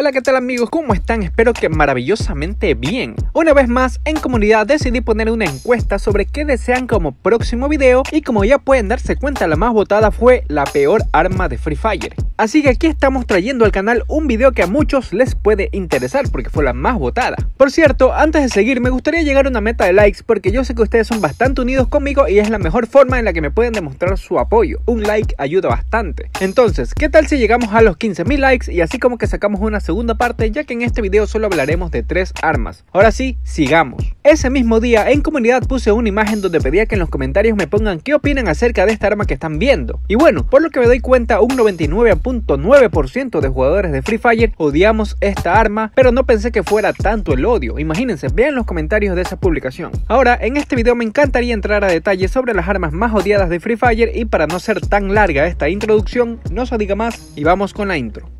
Hola, ¿qué tal amigos? ¿Cómo están? Espero que maravillosamente bien. Una vez más, en comunidad decidí poner una encuesta sobre qué desean como próximo video y como ya pueden darse cuenta, la más votada fue la peor arma de Free Fire. Así que aquí estamos trayendo al canal un video que a muchos les puede interesar porque fue la más votada. Por cierto, antes de seguir, me gustaría llegar a una meta de likes porque yo sé que ustedes son bastante unidos conmigo y es la mejor forma en la que me pueden demostrar su apoyo. Un like ayuda bastante. Entonces, ¿qué tal si llegamos a los 15.000 likes y así como que sacamos una segunda parte ya que en este video solo hablaremos de tres armas. Ahora sí, sigamos. Ese mismo día en comunidad puse una imagen donde pedía que en los comentarios me pongan qué opinan acerca de esta arma que están viendo. Y bueno, por lo que me doy cuenta un 99.9% de jugadores de Free Fire odiamos esta arma, pero no pensé que fuera tanto el odio. Imagínense, vean los comentarios de esa publicación. Ahora, en este video me encantaría entrar a detalle sobre las armas más odiadas de Free Fire y para no ser tan larga esta introducción, no se diga más y vamos con la intro.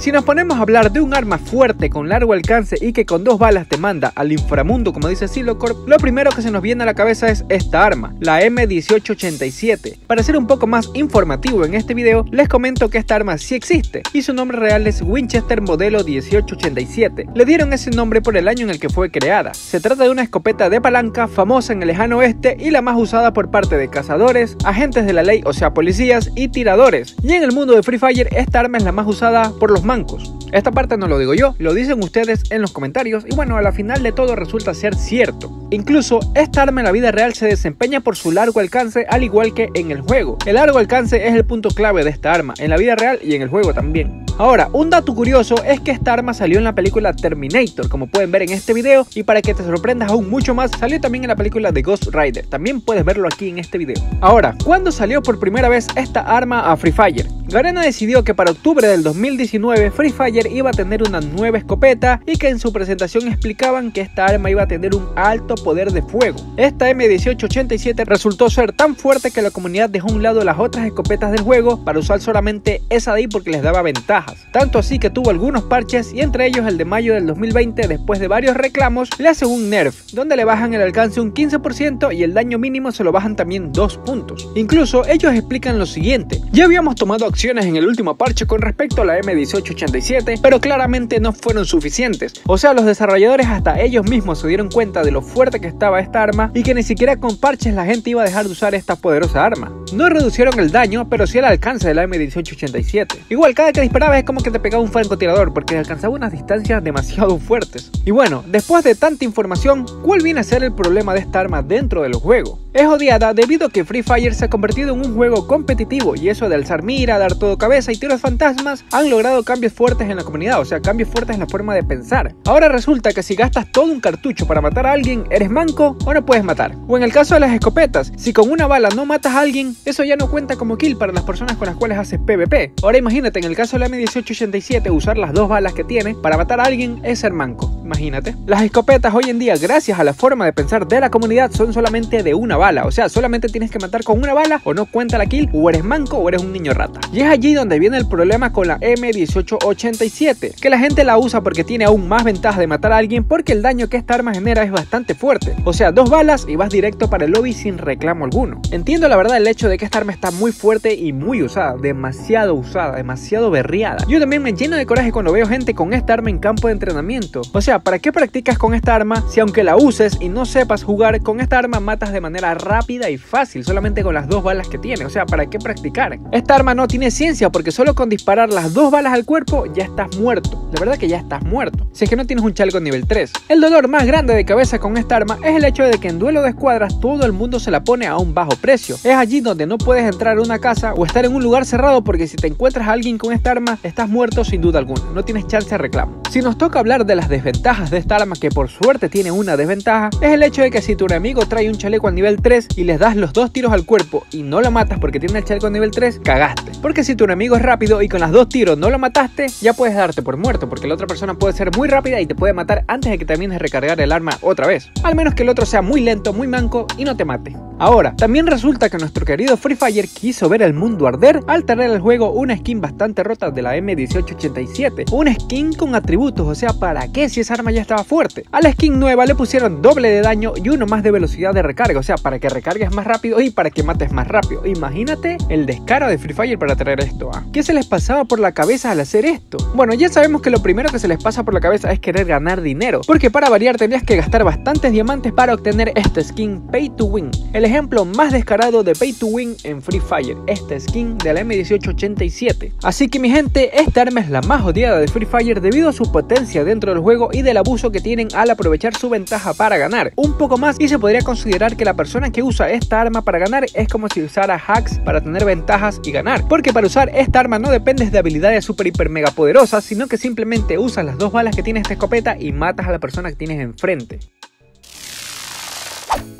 Si nos ponemos a hablar de un arma fuerte con largo alcance y que con dos balas te manda al inframundo como dice Silocorp, lo primero que se nos viene a la cabeza es esta arma, la M1887. Para ser un poco más informativo en este video, les comento que esta arma sí existe y su nombre real es Winchester modelo 1887. Le dieron ese nombre por el año en el que fue creada. Se trata de una escopeta de palanca famosa en el lejano oeste y la más usada por parte de cazadores, agentes de la ley o sea policías y tiradores. Y en el mundo de Free Fire esta arma es la más usada por los mancos. Esta parte no lo digo yo, lo dicen ustedes en los comentarios y bueno, a la final de todo resulta ser cierto. Incluso esta arma en la vida real se desempeña por su largo alcance al igual que en el juego. El largo alcance es el punto clave de esta arma, en la vida real y en el juego también. Ahora, un dato curioso es que esta arma salió en la película Terminator, como pueden ver en este video, y para que te sorprendas aún mucho más, salió también en la película de Ghost Rider. También puedes verlo aquí en este video. Ahora, ¿cuándo salió por primera vez esta arma a Free Fire? Garena decidió que para octubre del 2019 Free Fire iba a tener una nueva escopeta y que en su presentación explicaban que esta arma iba a tener un alto poder de fuego. Esta M1887 resultó ser tan fuerte que la comunidad dejó a un lado las otras escopetas del juego para usar solamente esa de ahí porque les daba ventaja tanto así que tuvo algunos parches y entre ellos el de mayo del 2020 después de varios reclamos le hacen un nerf, donde le bajan el alcance un 15% y el daño mínimo se lo bajan también 2 puntos. Incluso ellos explican lo siguiente, ya habíamos tomado en el último parche con respecto a la M1887, pero claramente no fueron suficientes, o sea los desarrolladores hasta ellos mismos se dieron cuenta de lo fuerte que estaba esta arma y que ni siquiera con parches la gente iba a dejar de usar esta poderosa arma. No reducieron el daño, pero sí el alcance de la M1887. Igual cada que disparaba es como que te pegaba un francotirador porque alcanzaba unas distancias demasiado fuertes. Y bueno, después de tanta información, ¿cuál viene a ser el problema de esta arma dentro del juego? Es odiada debido a que Free Fire se ha convertido en un juego competitivo y eso de alzar mira, dar todo cabeza y tiros fantasmas han logrado cambios fuertes en la comunidad, o sea, cambios fuertes en la forma de pensar. Ahora resulta que si gastas todo un cartucho para matar a alguien, eres manco o no puedes matar. O en el caso de las escopetas, si con una bala no matas a alguien, eso ya no cuenta como kill para las personas con las cuales haces PvP. Ahora imagínate en el caso de la M1887 usar las dos balas que tiene para matar a alguien es ser manco. Imagínate. Las escopetas hoy en día, gracias a la forma de pensar de la comunidad, son solamente de una bala. O sea, solamente tienes que matar con una bala o no cuenta la kill, o eres manco o eres un niño rata. Y es allí donde viene el problema con la M1887, que la gente la usa porque tiene aún más ventaja de matar a alguien porque el daño que esta arma genera es bastante fuerte. O sea, dos balas y vas directo para el lobby sin reclamo alguno. Entiendo la verdad el hecho de que esta arma está muy fuerte y muy usada, demasiado usada, demasiado berriada. Yo también me lleno de coraje cuando veo gente con esta arma en campo de entrenamiento. O sea, ¿para qué practicas con esta arma si aunque la uses y no sepas jugar con esta arma matas de manera rápida y fácil, solamente con las dos balas que tiene? O sea, ¿para qué practicar? Esta arma no tiene ciencia porque solo con disparar las dos balas al cuerpo ya estás muerto. La verdad que ya estás muerto. Si es que no tienes un chaleco nivel 3. El dolor más grande de cabeza con esta arma es el hecho de que en duelo de escuadras todo el mundo se la pone a un bajo precio. Es allí donde no puedes entrar a una casa o estar en un lugar cerrado porque si te encuentras a alguien con esta arma estás muerto sin duda alguna. No tienes chance de reclamo. Si nos toca hablar de las desventajas de esta arma que por suerte tiene una desventaja, es el hecho de que si tu enemigo trae un chaleco al nivel 3 y les das los dos tiros al cuerpo y no lo matas porque tiene el chaleco a nivel 3, cagaste. Porque si tu enemigo es rápido y con las dos tiros no lo mataste, ya puedes darte por muerto porque la otra persona puede ser muy rápida y te puede matar antes de que termines de recargar el arma otra vez. Al menos que el otro sea muy lento, muy manco y no te mate. Ahora, también resulta que nuestro querido Free Fire quiso ver el mundo arder al traer al juego una skin bastante rota de la M1887. Una skin con atributos, o sea, ¿para qué si esa arma ya estaba fuerte? A la skin nueva le pusieron doble de daño y uno más de velocidad de recarga, o sea, para que recargues más rápido y para que mates más rápido. Imagínate el descaro de Free Fire para traer esto. ¿ah? ¿Qué se les pasaba por la cabeza al hacer esto? Bueno, ya sabemos que lo primero que se les pasa por la cabeza es querer ganar dinero, porque para variar tendrías que gastar bastantes diamantes para obtener este skin Pay to Win. El ejemplo más descarado de Pay to Win en Free Fire, este skin de la M1887. Así que mi gente, esta arma es la más odiada de Free Fire debido a su potencia dentro del juego y del abuso que tienen al aprovechar su ventaja para ganar. Un poco más y se podría considerar que la persona que usa esta arma para ganar es como si usara hacks para tener ventajas y ganar. Porque para usar esta arma no dependes de habilidades super hiper mega poderosas, sino que simplemente usas las dos balas que tiene esta escopeta y matas a la persona que tienes enfrente.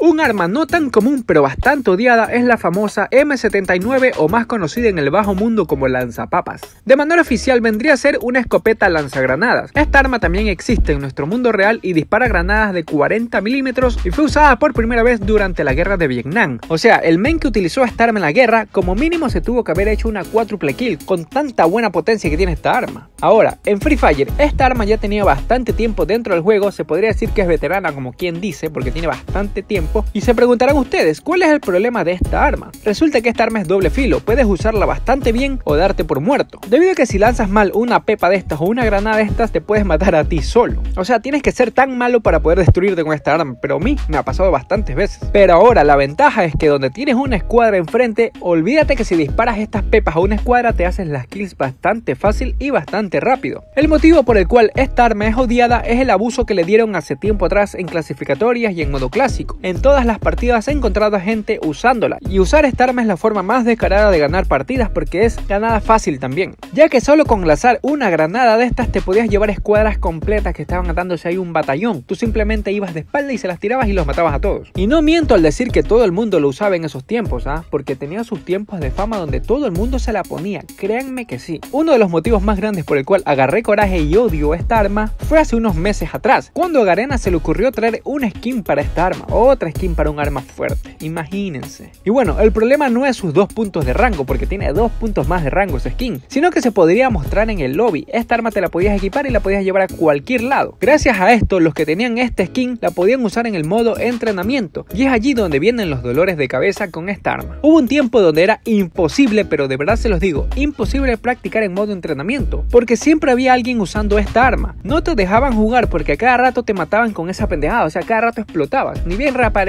Un arma no tan común pero bastante odiada es la famosa M79 o más conocida en el bajo mundo como lanzapapas. De manera oficial vendría a ser una escopeta lanzagranadas. Esta arma también existe en nuestro mundo real y dispara granadas de 40 milímetros y fue usada por primera vez durante la guerra de Vietnam. O sea, el men que utilizó esta arma en la guerra como mínimo se tuvo que haber hecho una cuádruple kill con tanta buena potencia que tiene esta arma. Ahora, en Free Fire, esta arma ya tenía bastante tiempo dentro del juego, se podría decir que es veterana como quien dice porque tiene bastante tiempo y se preguntarán ustedes, ¿cuál es el problema de esta arma? Resulta que esta arma es doble filo, puedes usarla bastante bien o darte por muerto. Debido a que si lanzas mal una pepa de estas o una granada de estas te puedes matar a ti solo. O sea, tienes que ser tan malo para poder destruirte con esta arma, pero a mí me ha pasado bastantes veces. Pero ahora la ventaja es que donde tienes una escuadra enfrente, olvídate que si disparas estas pepas a una escuadra te haces las kills bastante fácil y bastante rápido. El motivo por el cual esta arma es odiada es el abuso que le dieron hace tiempo atrás en clasificatorias y en modo clásico todas las partidas he encontrado a gente usándola y usar esta arma es la forma más descarada de ganar partidas porque es ganada fácil también, ya que solo con lanzar una granada de estas te podías llevar escuadras completas que estaban atándose ahí un batallón, tú simplemente ibas de espalda y se las tirabas y los matabas a todos. Y no miento al decir que todo el mundo lo usaba en esos tiempos, ¿ah? porque tenía sus tiempos de fama donde todo el mundo se la ponía, créanme que sí. Uno de los motivos más grandes por el cual agarré coraje y odio esta arma fue hace unos meses atrás, cuando a Garena se le ocurrió traer una skin para esta arma, otra skin para un arma fuerte. Imagínense. Y bueno, el problema no es sus dos puntos de rango, porque tiene dos puntos más de rango ese skin, sino que se podría mostrar en el lobby. Esta arma te la podías equipar y la podías llevar a cualquier lado. Gracias a esto, los que tenían este skin la podían usar en el modo entrenamiento, y es allí donde vienen los dolores de cabeza con esta arma. Hubo un tiempo donde era imposible, pero de verdad se los digo, imposible practicar en modo entrenamiento, porque siempre había alguien usando esta arma. No te dejaban jugar porque a cada rato te mataban con esa pendejada, o sea, cada rato explotabas. Ni bien reaparecías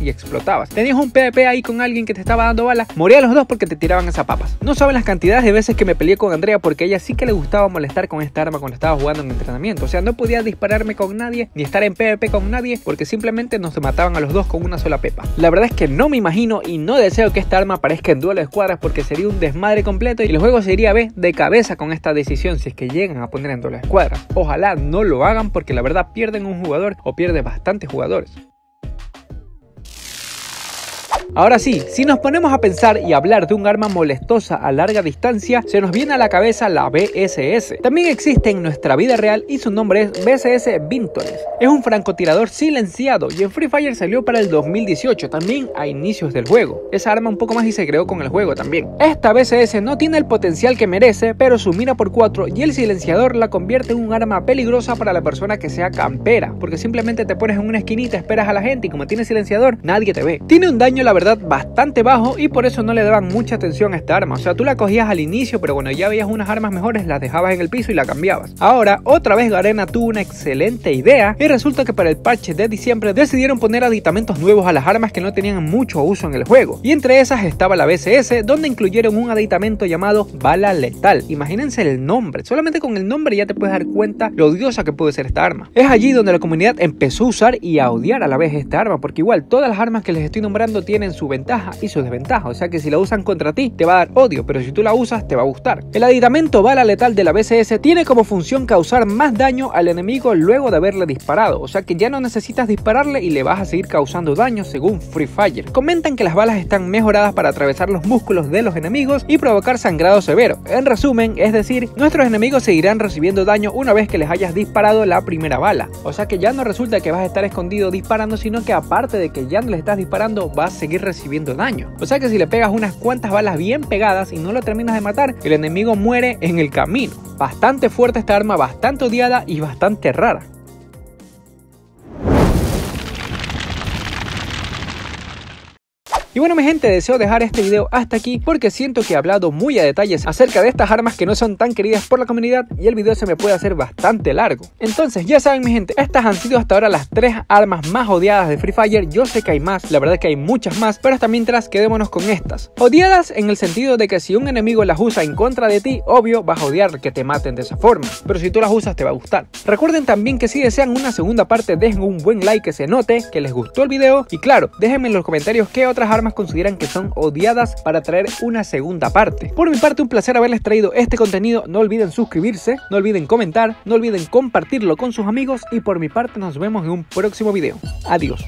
y explotabas. Tenías un PvP ahí con alguien que te estaba dando balas, moría los dos porque te tiraban esas papas. No saben las cantidades de veces que me peleé con Andrea porque ella sí que le gustaba molestar con esta arma cuando estaba jugando en entrenamiento. O sea, no podía dispararme con nadie ni estar en PvP con nadie porque simplemente nos mataban a los dos con una sola pepa. La verdad es que no me imagino y no deseo que esta arma aparezca en duelo de escuadras porque sería un desmadre completo y el juego sería B de cabeza con esta decisión si es que llegan a poner en duelo de escuadras. Ojalá no lo hagan porque la verdad pierden un jugador o pierden bastantes jugadores. Ahora sí, si nos ponemos a pensar y hablar de un arma molestosa a larga distancia, se nos viene a la cabeza la BSS. También existe en nuestra vida real y su nombre es BSS Vintores. Es un francotirador silenciado y en Free Fire salió para el 2018, también a inicios del juego. Esa arma un poco más y se creó con el juego también. Esta BSS no tiene el potencial que merece, pero su mira por 4 y el silenciador la convierte en un arma peligrosa para la persona que sea campera, porque simplemente te pones en una esquinita, esperas a la gente y como tiene silenciador, nadie te ve. Tiene un daño la verdad bastante bajo y por eso no le daban mucha atención a esta arma. O sea, tú la cogías al inicio, pero cuando ya veías unas armas mejores, las dejabas en el piso y la cambiabas. Ahora, otra vez Garena tuvo una excelente idea y resulta que para el parche de diciembre decidieron poner aditamentos nuevos a las armas que no tenían mucho uso en el juego. Y entre esas estaba la BCS, donde incluyeron un aditamento llamado bala letal. Imagínense el nombre, solamente con el nombre ya te puedes dar cuenta lo odiosa que puede ser esta arma. Es allí donde la comunidad empezó a usar y a odiar a la vez esta arma, porque igual todas las armas que les estoy nombrando tienen su ventaja y su desventaja, o sea que si la usan contra ti te va a dar odio, pero si tú la usas te va a gustar. El aditamento bala letal de la BCS tiene como función causar más daño al enemigo luego de haberle disparado, o sea que ya no necesitas dispararle y le vas a seguir causando daño según Free Fire. Comentan que las balas están mejoradas para atravesar los músculos de los enemigos y provocar sangrado severo. En resumen, es decir, nuestros enemigos seguirán recibiendo daño una vez que les hayas disparado la primera bala. O sea que ya no resulta que vas a estar escondido disparando, sino que aparte de que ya no le estás disparando, vas a seguir recibiendo daño. O sea que si le pegas unas cuantas balas bien pegadas y no lo terminas de matar, el enemigo muere en el camino. Bastante fuerte esta arma, bastante odiada y bastante rara. Y bueno mi gente, deseo dejar este video hasta aquí porque siento que he hablado muy a detalles acerca de estas armas que no son tan queridas por la comunidad y el video se me puede hacer bastante largo. Entonces ya saben mi gente, estas han sido hasta ahora las tres armas más odiadas de Free Fire. Yo sé que hay más, la verdad es que hay muchas más, pero hasta mientras quedémonos con estas. Odiadas en el sentido de que si un enemigo las usa en contra de ti, obvio vas a odiar que te maten de esa forma, pero si tú las usas te va a gustar. Recuerden también que si desean una segunda parte dejen un buen like que se note que les gustó el video y claro, déjenme en los comentarios qué otras consideran que son odiadas para traer una segunda parte. Por mi parte un placer haberles traído este contenido, no olviden suscribirse, no olviden comentar, no olviden compartirlo con sus amigos y por mi parte nos vemos en un próximo video. Adiós.